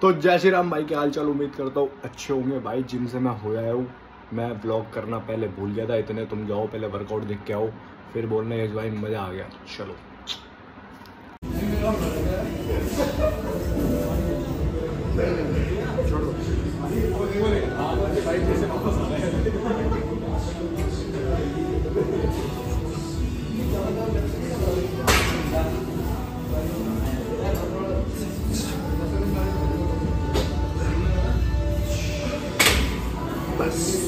तो जय श्री राम भाई के हाल चाल उम्मीद करता हूँ अच्छे होंगे भाई। जिम से मैं हो हूँ। मैं ब्लॉग करना पहले भूल गया था, इतने तुम जाओ, पहले वर्कआउट देख के आओ। फिर बोलना, यश भाई, मज़ा आ गया। चलो।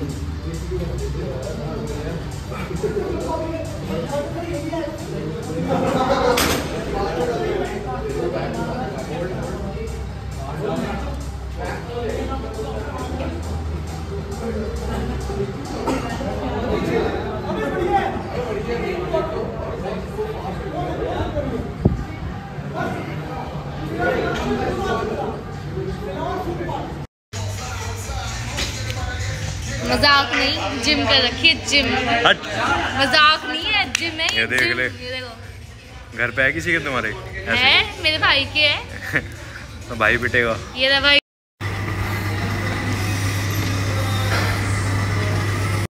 Thank you. मज़ाक नहीं जिम कर रखी है जिम हट। मज़ाक नहीं है जिम है ये देख ले। घर पे है किसी के तुम्हारे? है मेरे भाई के है। तो भाई पिटेगा। ये रहा भाई।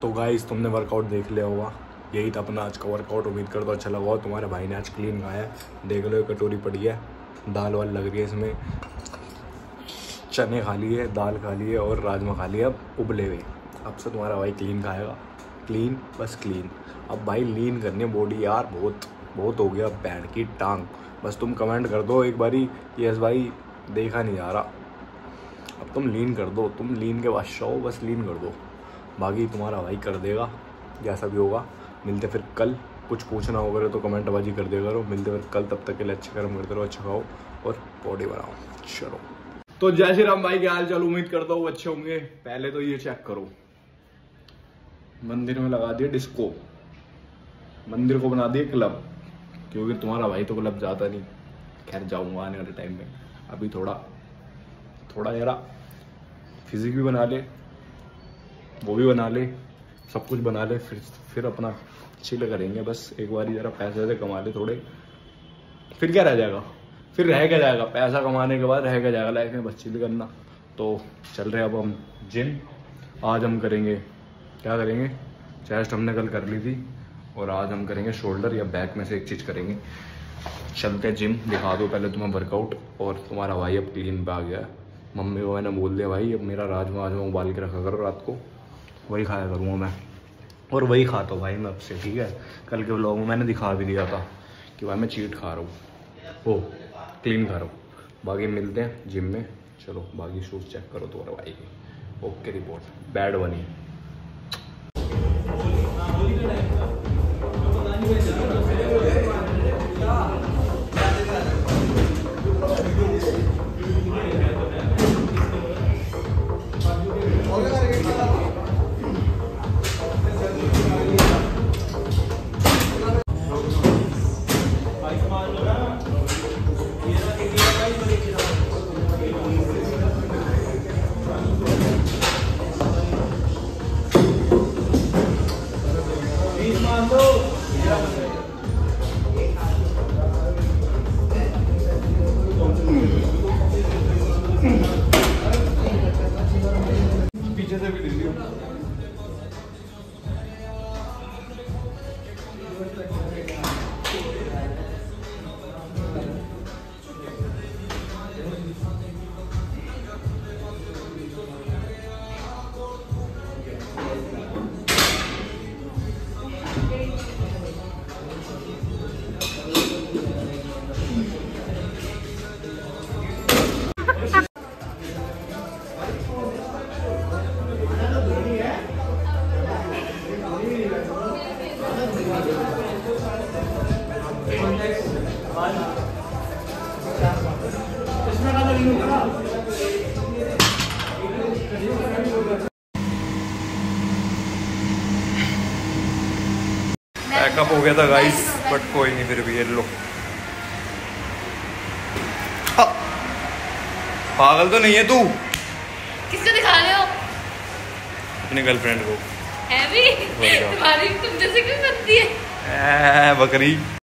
तो गाइस तुमने वर्कआउट देख लिया होगा। यही था अपना आज का वर्कआउट उम्मीद करता हूँ अच्छा लगा हो तुम्हारे भाई ने आज क्लीन खाया है देख लो कटोरी पड़ी है। दाल वाल लग रही है इसमें। चने खा लिए दाल खा लिए और राजमा खा लिए। अब उबले हुए। अब से तुम्हारा भाई क्लीन खाएगा। क्लीन बस क्लीन अब भाई लीन करने बॉडी यार, बहुत बहुत हो गया बैंड की टांग। बस तुम कमेंट कर दो एक बारी यस भाई, देखा नहीं जा रहा। अब तुम लीन कर दो, तुम लीन के बादशाह हो बस लीन कर दो। बाकी तुम्हारा भाई कर देगा, जैसा भी होगा। मिलते फिर कल। कुछ पूछना होगा तो कमेंट बाजी कर दिया करो। मिलते फिर कल, तब तक के लिए अच्छे कर्म करते रहो अच्छा खाओ और बॉडी बनाओ। चलो। तो जय श्री राम भाई के हाल चाल? उम्मीद करता हूँ अच्छे होंगे। पहले तो ये चेक करो। मंदिर में लगा दिया डिस्को मंदिर को बना दिया क्लब क्योंकि तुम्हारा भाई तो क्लब जाता नहीं। खैर, जाऊँगा आने वाले टाइम में। अभी थोड़ा थोड़ा जरा फिजिक भी बना ले, वो भी बना ले, सब कुछ बना ले, फिर फिर अपना चिल करेंगे बस। एक बार जरा पैसे से कमा ले थोड़े। फिर क्या रह जाएगा? फिर रह क्या जाएगा? पैसा कमाने के बाद रह क्या जाएगा? लाइफ में बस चिल करना। तो चल रहे अब हम जिम आज हम करेंगे क्या करेंगे? चेस्ट हमने कल कर ली थी और आज हम करेंगे शोल्डर या बैक में से एक चीज़ करेंगे। चलते हैं जिम दिखा दो पहले तुम्हें वर्कआउट और तुम्हारा भाई अब क्लीन पे आ गया मम्मी को मैंने बोल दिया, भाई, अब मेरा राजमा वाजमा उबाल के रखा करो रात को। वही खाया करूँगा मैं। और वही खाता हूँ भाई मैं अब से, ठीक है? कल के व्लॉग में मैंने दिखा भी दिया था कि भाई मैं चीट खा रहा हूँ। ओ क्लीन खा रहा हूँ। बाकी मिलते हैं जिम में। चलो, बाकी शूज़ चेक करो तुम्हारे भाई ओके रिपोर्ट बैड बनी। 아, 어디가 나니까 감독. पैकअप हो गया था गाइस बट कोई नहीं फिर भी ये लो। पागल तो नहीं है तू? किसको दिखा रहे हो? अपनी गर्लफ्रेंड को। है भी तो। तुम्हारी तुम जैसे क्यों करती है? बकरी।